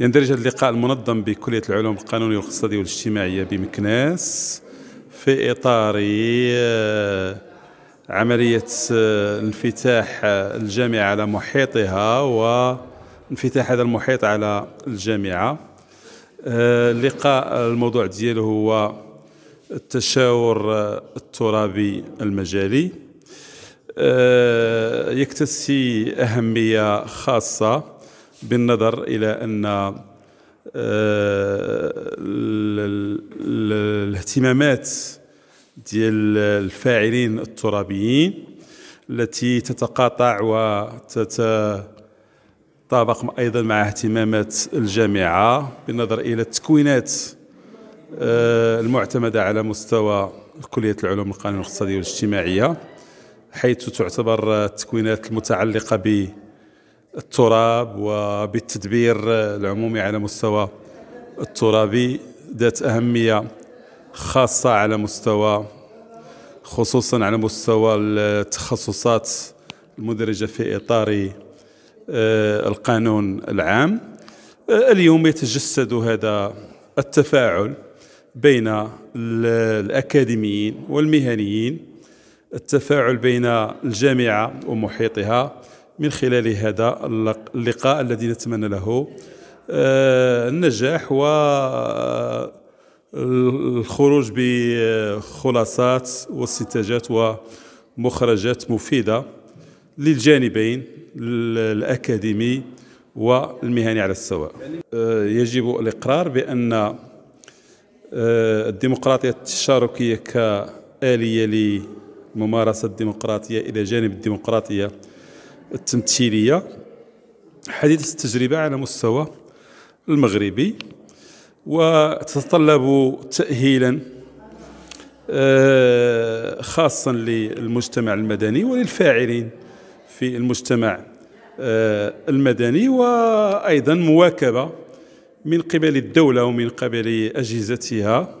يندرج اللقاء المنظم بكلية العلوم القانونية والاقتصادية والاجتماعية بمكناس في إطار آه، عملية آه، انفتاح الجامعة على محيطها وانفتاح هذا المحيط على الجامعة. آه، اللقاء الموضوع دياله هو التشاور الترابي المجالي. يكتسي أهمية خاصة بالنظر إلى أن آه، الاهتمامات ديال الفاعلين الترابيين التي تتقاطع وتتطابق أيضا مع اهتمامات الجامعة بالنظر إلى التكوينات آه، المعتمدة على مستوى كلية العلوم القانونية والاقتصادية والاجتماعية. حيث تعتبر التكوينات المتعلقة ب التراب وبالتدبير العمومي على مستوى الترابي ذات أهمية خاصة على مستوى خصوصا على مستوى التخصصات المدرجة في إطار آه، القانون العام. آه، اليوم يتجسد هذا التفاعل بين الأكاديميين والمهنيين التفاعل بين الجامعة ومحيطها من خلال هذا اللقاء الذي نتمنى له آه، النجاح و الخروج بخلاصات واستنتاجات ومخرجات مفيدة للجانبين الأكاديمي والمهني على السواء. آه، يجب الإقرار بأن آه، الديمقراطية التشاركية كآلية لممارسة الديمقراطية إلى جانب الديمقراطية التمثيلية. حديثة التجربة على مستوى المغربي وتتطلب تأهيلا آه، خاصا للمجتمع المدني وللفاعلين في المجتمع آه، المدني وأيضا مواكبة من قبل الدولة ومن قبل أجهزتها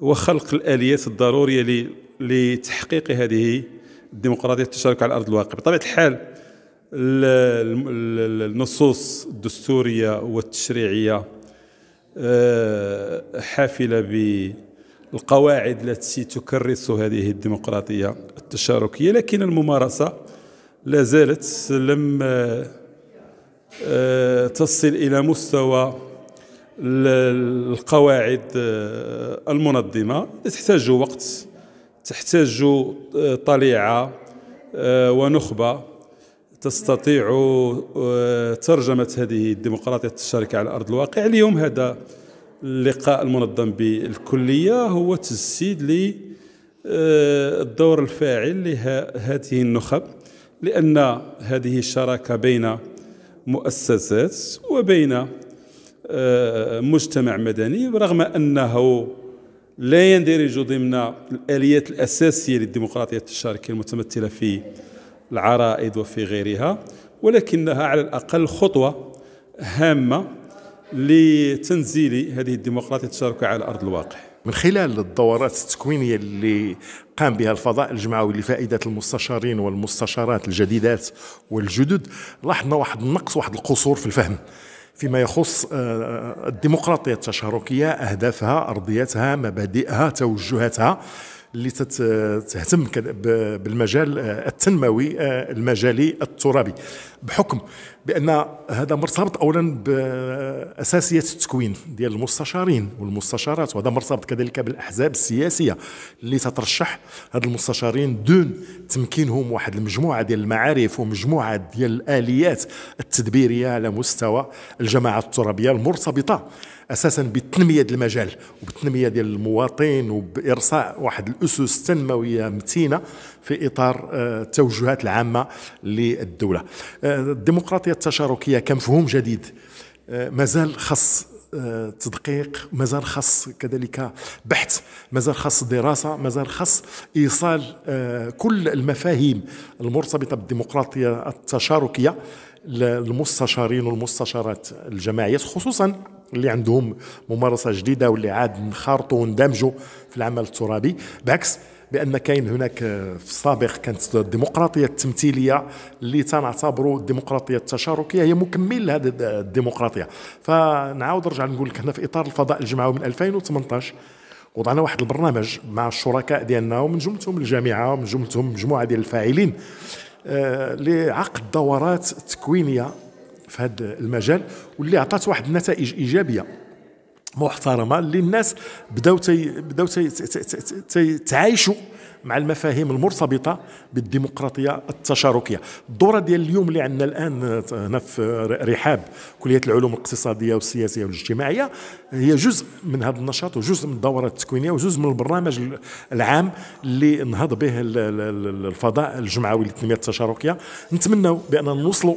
وخلق الآليات الضرورية لتحقيق هذه الديمقراطية التشارك على أرض الواقع. بطبيعة الحال النصوص الدستورية والتشريعية آه، حافلة بالقواعد التي تكرس هذه الديمقراطية التشاركية لكن الممارسة لا زالت لم آه، تصل إلى مستوى القواعد آه، المنظمة تحتاج وقت تحتاج طليعة ونخبة تستطيع آه، ترجمة هذه الديمقراطية التشاركية على أرض الواقع. اليوم هذا اللقاء المنظم بالكلية هو تجسيد للدور آه، الفاعل لهذه النخب لأن هذه الشراكة بين مؤسسات وبين آه، مجتمع مدني رغم أنه لا يندرج ضمن الآليات الأساسية للديمقراطية التشاركية المتمثلة في العرائض وفي غيرها ولكنها على الأقل خطوة هامة لتنزيل هذه الديمقراطية التشاركية على أرض الواقع. من خلال الدورات التكوينية اللي قام بها الفضاء الجمعوي لفائدة المستشارين والمستشارات الجديدات والجدد لاحظنا واحد النقص واحد القصور في الفهم. فيما يخص آه، الديمقراطية التشاركية أهدافها أرضيتها مبادئها توجهاتها اللي تهتم بالمجال آه، التنموي آه، المجالي الترابي. بحكم بأن هذا مرتبط اولا باساسيات التكوين ديال المستشارين والمستشارات وهذا مرتبط كذلك بالأحزاب السياسية اللي تترشح هاد المستشارين دون تمكينهم واحد المجموعة ديال المعارف ومجموعة ديال الآليات التدبيرية على مستوى الجماعات الترابية المرتبطة أساسا بالتنمية ديال المجال وبالتنمية ديال المواطن وبإرساء واحد الأسس تنموية متينة في إطار آه، التوجهات العامة للدولة. آه، الديمقراطية التشاركية كمفهوم جديد. آه، مازال خص تدقيق مازال خاص كذلك بحث مازال خاص دراسة مازال خاص إيصال كل المفاهيم المرتبطة بالديمقراطية التشاركية للمستشارين والمستشارات الجماعيات خصوصا اللي عندهم ممارسة جديدة واللي عاد نخرطوا وندمجوا في العمل الترابي. بعكس بأن كاين هناك في السابق كانت الديمقراطية التمثيلية اللي تنعتبروا الديمقراطية التشاركية هي مكمل لهذه الديمقراطية. فنعاود نرجع نقول لك هنا في إطار الفضاء الجمعوي من 2018 وضعنا واحد البرنامج مع الشركاء ديالنا ومن جملتهم الجامعة ومن جملتهم مجموعة ديال الفاعلين آه لعقد دورات تكوينية في هذا المجال واللي عطات واحد النتائج إيجابية. محترمة اللي الناس بداو تي بداو تي تي تعايشوا مع المفاهيم المرتبطة بالديمقراطية التشاركية. الدورة ديال اليوم اللي عندنا الآن هنا في رحاب كلية العلوم الاقتصادية والسياسية والاجتماعية هي جزء من هذا النشاط وجزء من الدورات التكوينية وجزء من البرنامج العام اللي نهض به الفضاء الجمعوي للتنمية التشاركية. نتمنوا بأن نوصلوا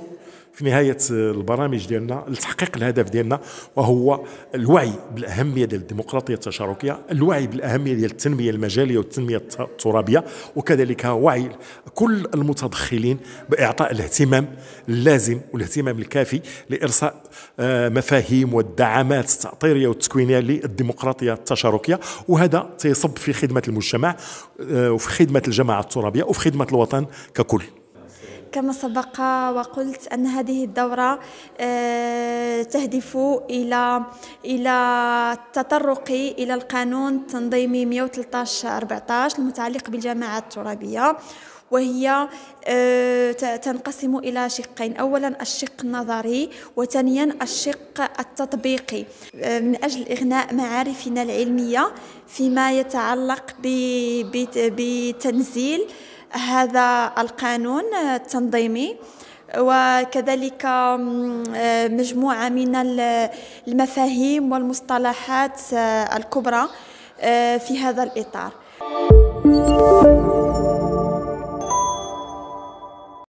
في نهاية البرامج ديالنا لتحقيق الهدف ديالنا وهو الوعي بالأهمية ديال الديمقراطية التشاركية الوعي بالأهمية ديال التنمية المجالية والتنمية الترابية وكذلك وعي كل المتدخلين بإعطاء الاهتمام اللازم والاهتمام الكافي لإرساء آه، مفاهيم والدعامات التاطيريه والتكوينية للديمقراطية التشاركية. وهذا سيصب في خدمة المجتمع آه، وفي خدمة الجماعة الترابية وفي خدمة الوطن ككل. كما سبق وقلت أن هذه الدورة آه، تهدف إلى إلى التطرق إلى القانون التنظيمي 113 14 المتعلق بالجماعات الترابية وهي آه، تنقسم إلى شقين. أولا الشق النظري وثانيا الشق التطبيقي. آه، من أجل إغناء معارفنا العلمية فيما يتعلق بتنزيل هذا القانون التنظيمي وكذلك مجموعة من المفاهيم والمصطلحات الكبرى في هذا الإطار.